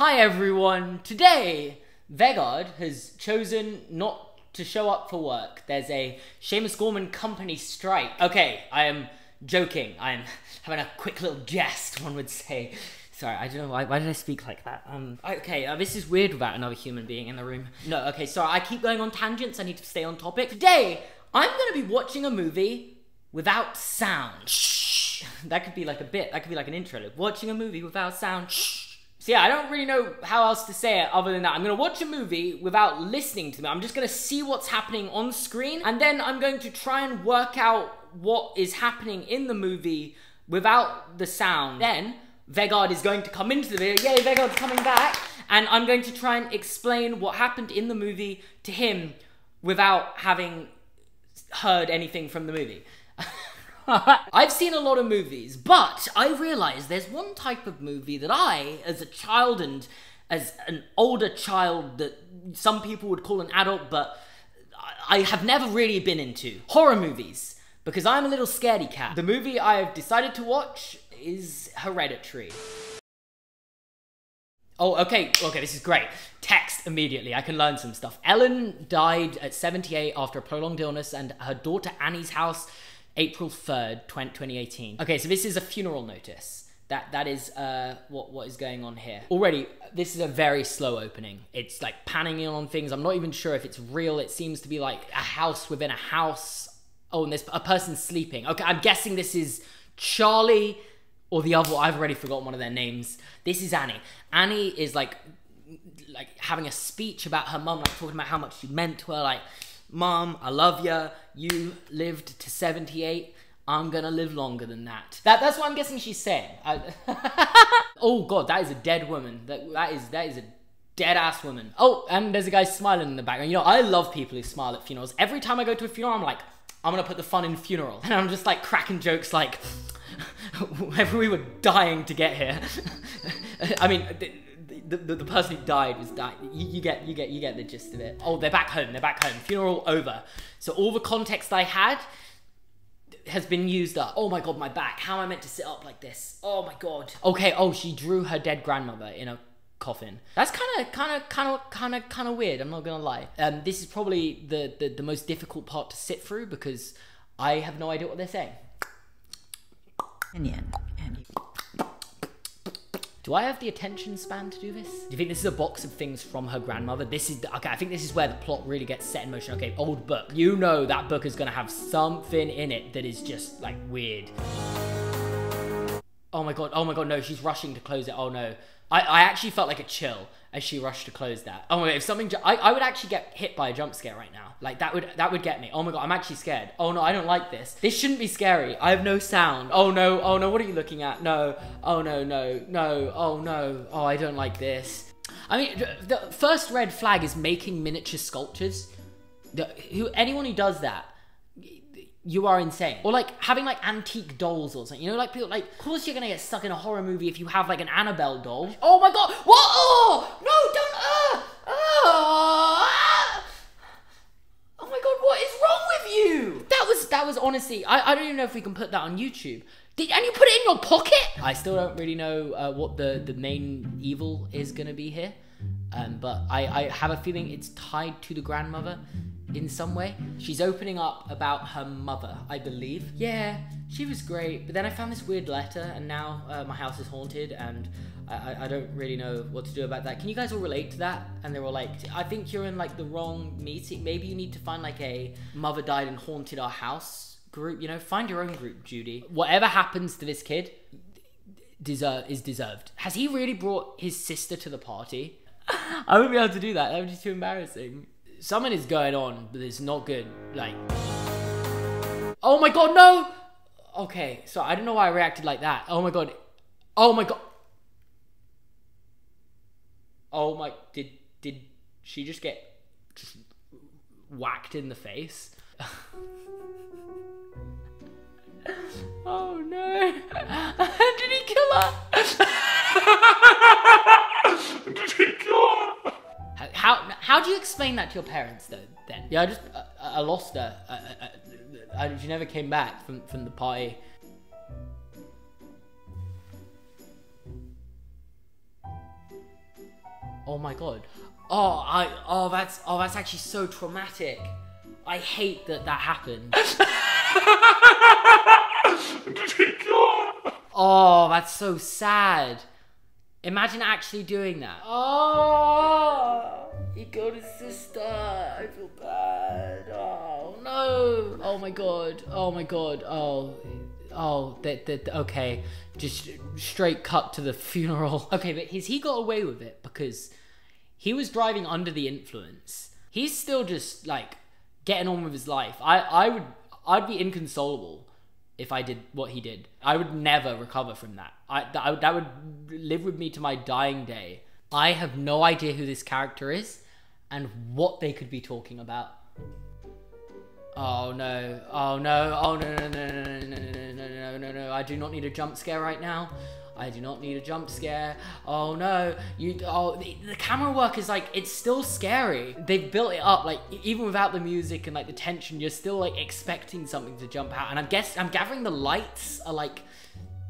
Hi everyone! Today, Vegard has chosen not to show up for work. There's a Seamus Gorman company strike. Okay, I am joking. I am having a quick little jest, one would say. Sorry, I don't know why. Why did I speak like that? Um, okay, uh, this is weird without another human being in the room. No, okay, sorry. I keep going on tangents. I need to stay on topic. Today, I'm gonna be watching a movie without sound. Shh. That could be like a bit. That could be like an intro. Like, watching a movie without sound. Shh. So yeah, I don't really know how else to say it other than that. I'm gonna watch a movie without listening to them. I'm just gonna see what's happening on screen, and then I'm going to try and work out what is happening in the movie without the sound. Then Vegard is going to come into the video. Yay, Vegard's coming back, and I'm going to try and explain what happened in the movie to him without having heard anything from the movie. I've seen a lot of movies, but I realize there's one type of movie that I, as a child and as an older child that some people would call an adult, but I have never really been into horror movies because I'm a little scaredy cat. The movie I have decided to watch is Hereditary. Oh, okay, okay, this is great. Text immediately, I can learn some stuff. Ellen died at 78 after a prolonged illness, and her daughter Annie's house April 3rd, 2018. Okay, so this is a funeral notice. That that is uh, what what is going on here. Already, this is a very slow opening. It's like panning in on things. I'm not even sure if it's real. It seems to be like a house within a house. Oh, and there's a person sleeping. Okay, I'm guessing this is Charlie or the other. I've already forgotten one of their names. This is Annie. Annie is like like having a speech about her mum, like talking about how much she meant to her, like Mom, I love ya. You lived to 78. I'm gonna live longer than that. That that's what I'm guessing she's saying. I, oh god, that is a dead woman. That that is that is a dead ass woman. Oh, and there's a guy smiling in the background. You know, I love people who smile at funerals. Every time I go to a funeral, I'm like, I'm gonna put the fun in funeral, and I'm just like cracking jokes like, we were dying to get here. I mean the, the, person who died was died. You, you, get you get you get the gist of it. Oh, they're back home. They're back home. Funeral over. So all the context I had has been used up. Oh my god, my back. How am I meant to sit up like this? Oh my god. Okay. Oh, she drew her dead grandmother in a coffin. That's kind of kind of kind of kind of kind of weird. I'm not gonna lie. Um, this is probably the, the the most difficult part to sit through because I have no idea what they're saying. Opinion. Do I have the attention span to do this? Do you think this is a box of things from her grandmother? This is, okay, I think this is where the plot really gets set in motion. Okay, old book. You know that book is gonna have something in it that is just, like, weird. Oh my god, oh my god, no, she's rushing to close it. Oh no. I, I actually felt like a chill as she rushed to close that. Oh my god, if something, I, I would actually get hit by a jump scare right now. Like that would that would get me. Oh my god, I'm actually scared. Oh no, I don't like this. This shouldn't be scary. I have no sound. Oh no, oh no, what are you looking at? No, oh no, no, no, oh no, oh I don't like this. I mean, the first red flag is making miniature sculptures. The, who anyone who does that you are insane. Or like having like antique dolls or something. You know, like people like, of course you're gonna get stuck in a horror movie if you have like an Annabelle doll. Oh my god! What? Oh no! Don't! Uh, uh, oh my god! What is wrong with you? That was that was honestly. I I don't even know if we can put that on YouTube. Did, and you put it in your pocket? I still don't really know uh, what the the main evil is gonna be here. Um, but I, I have a feeling it's tied to the grandmother in some way. She's opening up about her mother, I believe. Yeah, she was great, but then I found this weird letter, and now uh, my house is haunted, and I, I don't really know what to do about that. Can you guys all relate to that? And they were like, I think you're in like the wrong meeting. Maybe you need to find like a mother died and haunted our house group. You know, find your own group, Judy. Whatever happens to this kid, deserve is deserved. Has he really brought his sister to the party? I wouldn't be able to do that. That would be too embarrassing. Something is going on, but it's not good. Like, oh my god, no! Okay, so I don't know why I reacted like that. Oh my god. Oh my god. Oh my, did, did she just get just whacked in the face? oh no. did he kill her? Do you explain that to your parents though? Then yeah, I just I, I lost her. I, I, she never came back from from the party. Oh my god. Oh, I. Oh, that's. Oh, that's actually so traumatic. I hate that that happened. oh, that's so sad. Imagine actually doing that. Oh, he killed his sister. I feel bad. Oh no. Oh my god. Oh my god. Oh. Oh, that, that, okay. Just straight cut to the funeral. Okay, but has he got away with it because he was driving under the influence? He's still just like getting on with his life. I, I would, I'd be inconsolable if I did what he did. I would never recover from that. I, that, that would live with me to my dying day. I have no idea who this character is and what they could be talking about. Oh no, oh no, oh no, no, no, no, no, no, no, no, no, no, no, I do not need a jump scare right now. I do not need a jump scare. Oh no, you, oh, the, the camera work is like, it's still scary. They've built it up, like, even without the music and like the tension, you're still like expecting something to jump out. And I'm guess, I'm gathering the lights are like,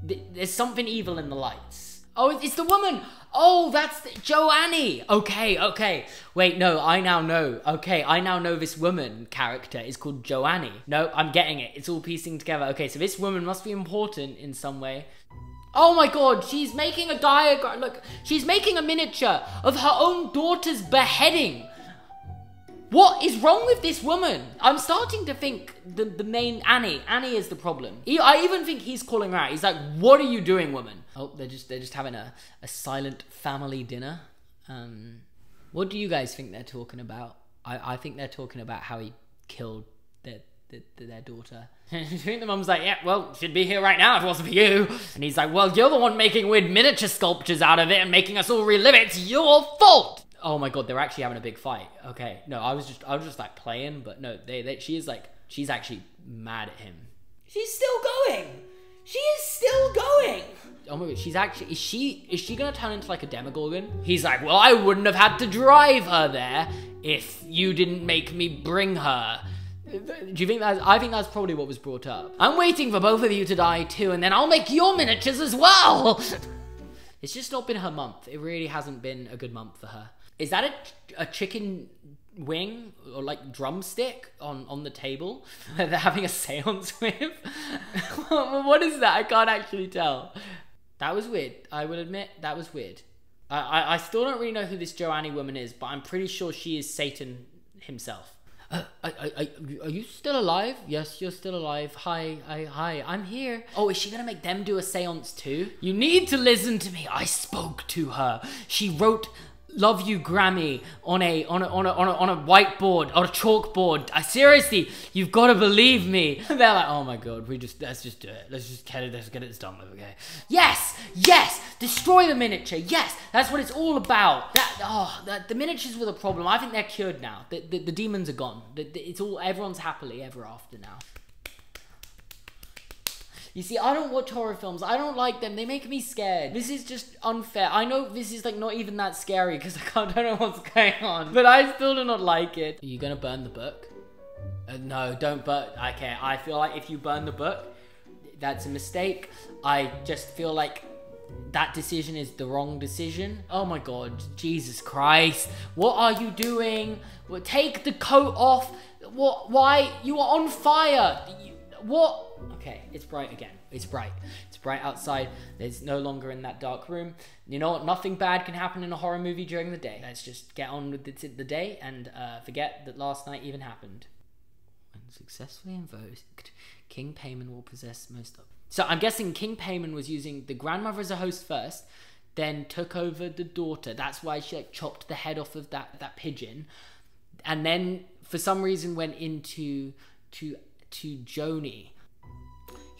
th there's something evil in the lights. Oh, it's the woman! Oh, that's the, Joannie. Okay, okay. Wait, no, I now know. Okay, I now know this woman character is called Joannie. No, I'm getting it. It's all piecing together. Okay, so this woman must be important in some way. Oh my god, she's making a diagram. Look, she's making a miniature of her own daughter's beheading. What is wrong with this woman? I'm starting to think the, the main Annie. Annie is the problem. I even think he's calling her out. He's like, "What are you doing, woman?" Oh, they're just they're just having a, a silent family dinner. Um, what do you guys think they're talking about? I, I think they're talking about how he killed their their, their daughter. I think the mum's like, "Yeah, well, she'd be here right now if it wasn't for you." And he's like, "Well, you're the one making weird miniature sculptures out of it and making us all relive it. It's your fault." Oh my god, they're actually having a big fight. Okay, no, I was just I was just like playing, but no, they, they she is like she's actually mad at him. She's still going. She is still going. Oh my god, she's actually is she is she gonna turn into like a demogorgon? He's like, well, I wouldn't have had to drive her there if you didn't make me bring her. Do you think that's? I think that's probably what was brought up. I'm waiting for both of you to die too, and then I'll make your miniatures as well. it's just not been her month. It really hasn't been a good month for her. Is that a, a chicken wing or like drumstick on on the table they're having a séance with? what is that? I can't actually tell. That was weird. I will admit that was weird. I, I, I still don't really know who this Joannie woman is, but I'm pretty sure she is Satan himself. Uh, I, I, I, are you still alive? Yes, you're still alive. Hi, I, hi, I'm here. Oh, is she gonna make them do a seance too? You need to listen to me. I spoke to her. She wrote love you Grammy on a on a on a on a, on a whiteboard or a chalkboard. I seriously, you've got to believe me. They're like, oh my god, we just let's just do it. Let's just get it. Let's get it done with. Okay. Yes, yes. Destroy the miniature. Yes, that's what it's all about. That oh, that, the miniatures were the problem. I think they're cured now. The the, the demons are gone. The, the, it's all everyone's happily ever after now. You see, I don't watch horror films. I don't like them. They make me scared. This is just unfair. I know this is like not even that scary because I can't, don't know what's going on. But I still do not like it. Are you gonna burn the book? Uh, no, don't burn. Okay, I feel like if you burn the book, that's a mistake. I just feel like that decision is the wrong decision. Oh my god, Jesus Christ. What are you doing? Well, take the coat off. What? Why? You are on fire. You, what? Okay, it's bright again. It's bright. It's bright outside. There's no longer in that dark room. You know what? Nothing bad can happen in a horror movie during the day. Let's just get on with the, the day and uh, forget that last night even happened. When successfully invoked, King Paimon will possess most of. So I'm guessing King Paimon was using the grandmother as a host first, then took over the daughter. That's why she like chopped the head off of that that pigeon, and then for some reason went into to to Joni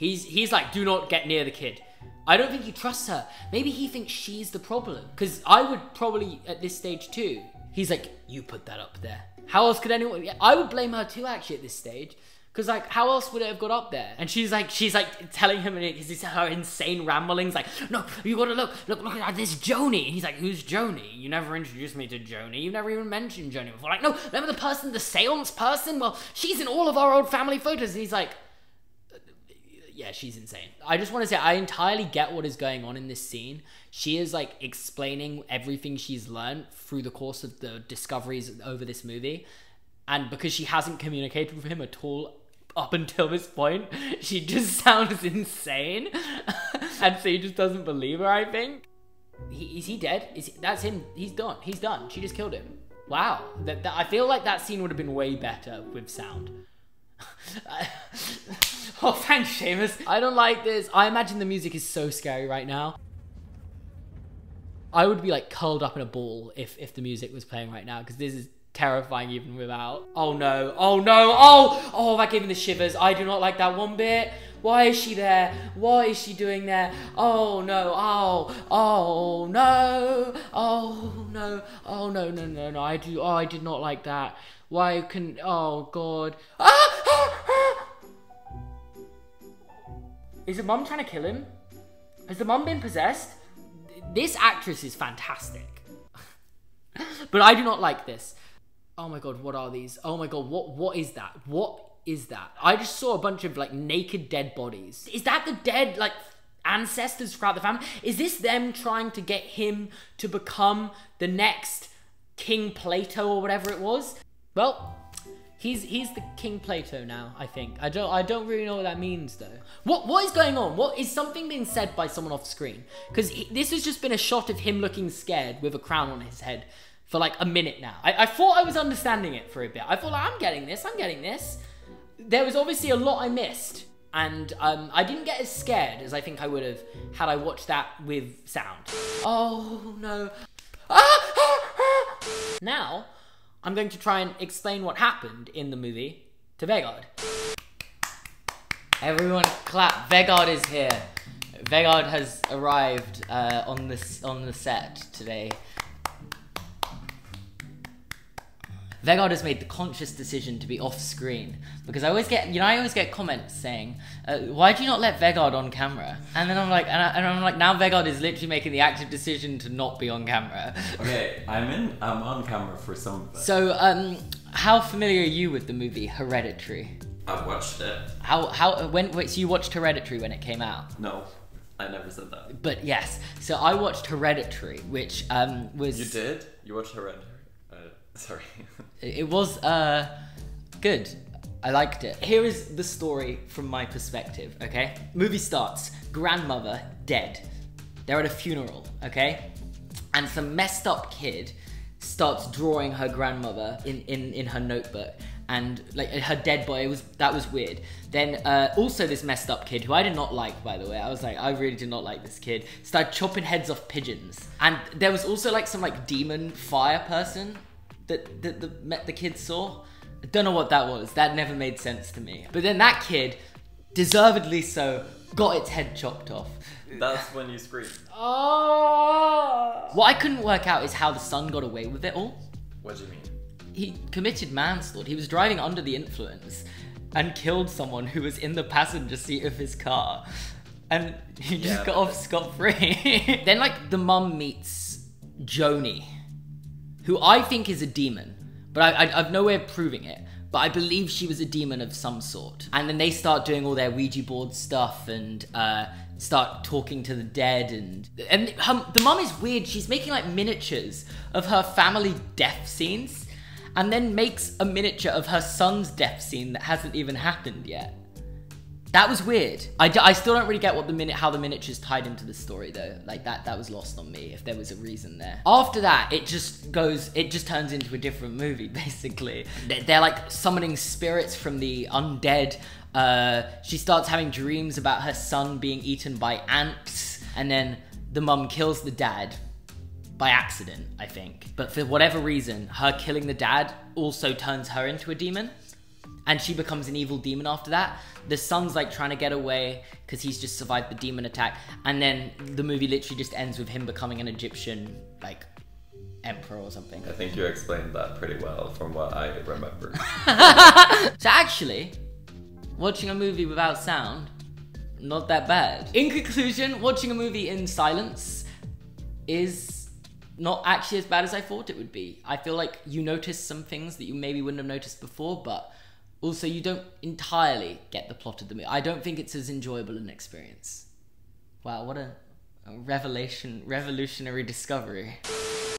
He's he's like, do not get near the kid. I don't think he trusts her. Maybe he thinks she's the problem. Because I would probably at this stage too. He's like, you put that up there. How else could anyone? I would blame her too actually at this stage. Cause like, how else would it have got up there? And she's like, she's like telling him, and it's her insane ramblings. Like, no, you gotta look, look, look at this Joni. And he's like, who's Joni? You never introduced me to Joni. You never even mentioned Joni before. Like, no, remember the person, the seance person? Well, she's in all of our old family photos. And he's like, yeah, she's insane. I just want to say I entirely get what is going on in this scene. She is like explaining everything she's learned through the course of the discoveries over this movie. And because she hasn't communicated with him at all up until this point, she just sounds insane. and so he just doesn't believe her, I think. He, is he dead? Is he, that's him? He's done. He's done. She just killed him. Wow. That, that I feel like that scene would have been way better with sound. oh, thanks, Seamus. I don't like this. I imagine the music is so scary right now. I would be like curled up in a ball if if the music was playing right now because this is terrifying even without. Oh no! Oh no! Oh! Oh, that gave me the shivers. I do not like that one bit. Why is she there? What is she doing there? Oh no! Oh! Oh no! Oh no! Oh no! No! No! No! I do. Oh, I did not like that. Why can? Oh god! Ah! Is the mom trying to kill him? Has the mom been possessed? This actress is fantastic. but I do not like this. Oh my god, what are these? Oh my god, what what is that? What is that? I just saw a bunch of like naked dead bodies. Is that the dead like ancestors throughout the family? Is this them trying to get him to become the next King Plato or whatever it was? Well, he's he's the King Plato now, I think. I don't I don't really know what that means though. What what is going on? What is something being said by someone off screen? Because this has just been a shot of him looking scared with a crown on his head for like a minute now. I, I thought I was understanding it for a bit. I thought like, I'm getting this, I'm getting this. There was obviously a lot I missed. And um, I didn't get as scared as I think I would have had I watched that with sound. Oh no. Ah, ah, ah. now, I'm going to try and explain what happened in the movie to Vegard. Everyone clap. Vegard is here. Vegard has arrived uh, on this on the set today. Vegard has made the conscious decision to be off screen because I always get, you know, I always get comments saying, uh, "Why do you not let Vegard on camera?" And then I'm like, and, I, am like, now Vegard is literally making the active decision to not be on camera. Okay, I'm in. I'm on camera for some of it. So, um, how familiar are you with the movie Hereditary? I've watched it. How how when wait, so you watched Hereditary when it came out? No, I never said that. But yes, so I watched Hereditary, which um was You did? You watched Hereditary? Sorry. It was uh good. I liked it. Here is the story from my perspective, okay? Movie starts. Grandmother dead. They're at a funeral, okay? And some messed up kid starts drawing her grandmother in, in, in her notebook and like her dead body was that was weird then uh, also this messed up kid who i did not like by the way i was like i really did not like this kid started chopping heads off pigeons and there was also like some like demon fire person that, that the, the kids saw. I don't know what that was. That never made sense to me. But then that kid, deservedly so, got its head chopped off. That's when you scream. Oh! What I couldn't work out is how the son got away with it all. What do you mean? He committed manslaughter. He was driving under the influence and killed someone who was in the passenger seat of his car. And he just yeah, got off scot free. then, like, the mum meets Joni who I think is a demon, but I, I, I've no way of proving it. But I believe she was a demon of some sort. And then they start doing all their Ouija board stuff and uh, start talking to the dead. And and her, the mom is weird. She's making like miniatures of her family death scenes, and then makes a miniature of her son's death scene that hasn't even happened yet. That was weird. I, I still don't really get what the minute how the miniatures tied into the story though. Like that that was lost on me if there was a reason there. After that, it just goes it just turns into a different movie basically. They're, they're like summoning spirits from the undead. Uh, she starts having dreams about her son being eaten by ants, and then the mum kills the dad by accident, I think. But for whatever reason, her killing the dad also turns her into a demon and she becomes an evil demon after that. The son's like trying to get away because he's just survived the demon attack, and then the movie literally just ends with him becoming an Egyptian like emperor or something. I think you explained that pretty well from what I remember. so actually, watching a movie without sound, not that bad. In conclusion, watching a movie in silence is not actually as bad as I thought it would be. I feel like you notice some things that you maybe wouldn't have noticed before, but Also, you don't entirely get the plot of the movie. I don't think it's as enjoyable an experience. Wow, what a, a revelation, revolutionary discovery.